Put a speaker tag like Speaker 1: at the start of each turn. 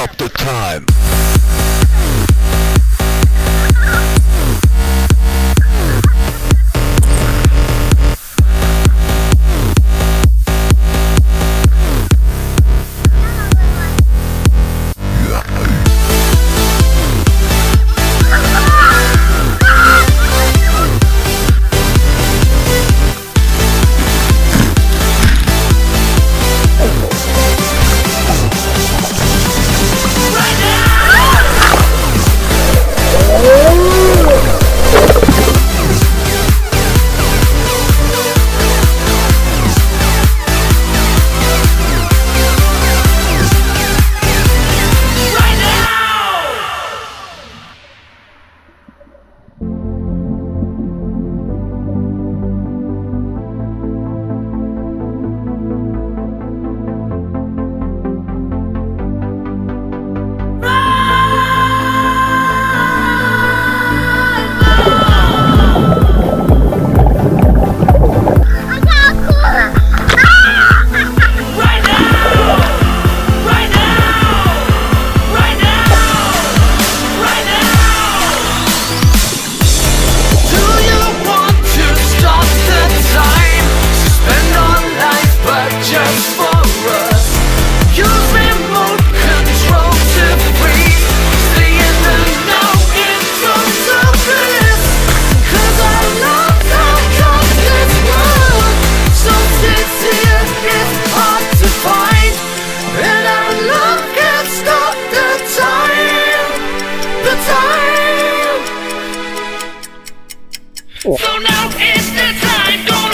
Speaker 1: Stop the time.
Speaker 2: So now it's the time.